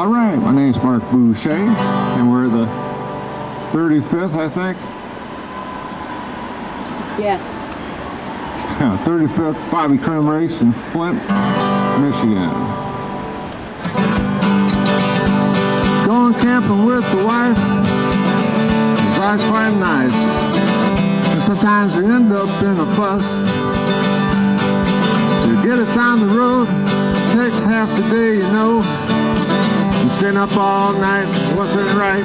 All right, my name's Mark Boucher, and we're the 35th, I think. Yeah. 35th Bobby Crim race in Flint, Michigan. Going camping with the wife. His life's quite nice. And sometimes we end up in a fuss. To get us on the road takes half the day, you know. Staying up all night wasn't right.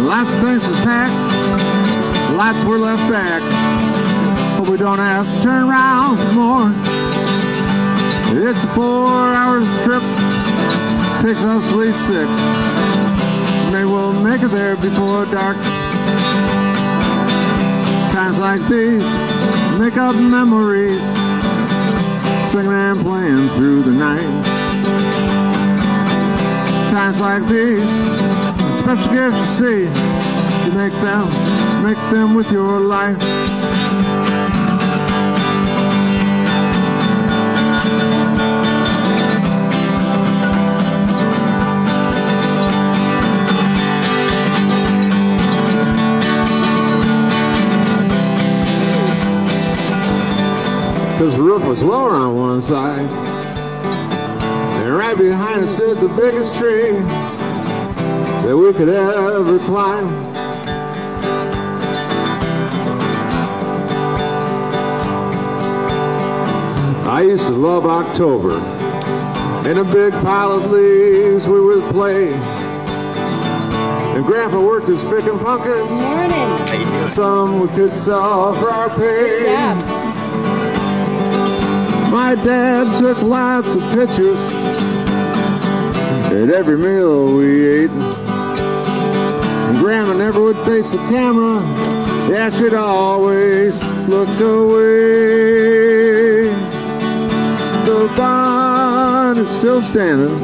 Lots of things was packed. Lots were left back. Hope we don't have to turn around more. It's a four hours trip. Takes us at least six. Maybe we'll make it there before dark. Times like these make up memories. Singing and playing through the night. Times like these, special gifts you see. You make them, make them with your life. Cause the roof was lower on one side. And right behind us stood the biggest tree that we could ever climb. I used to love October. In a big pile of leaves we would play. And Grandpa worked his picking pumpkins. Morning. Some we could sell for our pay. My dad took lots of pictures at every meal we ate. And Grandma never would face the camera. Yeah, she'd always look away. The barn is still standing